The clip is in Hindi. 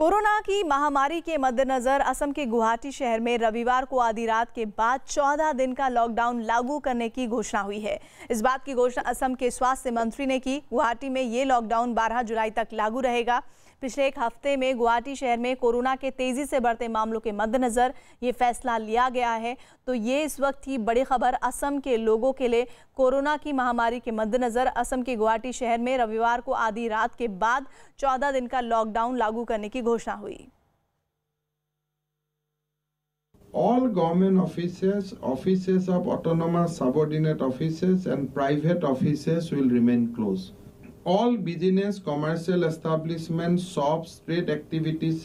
कोरोना की महामारी के मद्देनजर असम के गुवाहाटी शहर में रविवार को आधी रात के बाद 14 दिन का लॉकडाउन लागू करने की घोषणा हुई है। इस बात की घोषणा असम के स्वास्थ्य मंत्री ने की। गुवाहाटी में ये लॉकडाउन 12 जुलाई तक लागू रहेगा। पिछले एक हफ़्ते में गुवाहाटी शहर में कोरोना के तेज़ी से बढ़ते मामलों के मद्देनजर ये फैसला लिया गया है। तो ये इस वक्त की बड़ी खबर असम के लोगों के लिए। कोरोना की महामारी के मद्देनजर असम के गुवाहाटी शहर में रविवार को आधी रात के बाद 14 दिन का लॉकडाउन लागू करने की घोषणा हुई all government offices, offices of autonomous subordinate offices and private offices will remain closed. All business, commercial establishments, shops, trade activities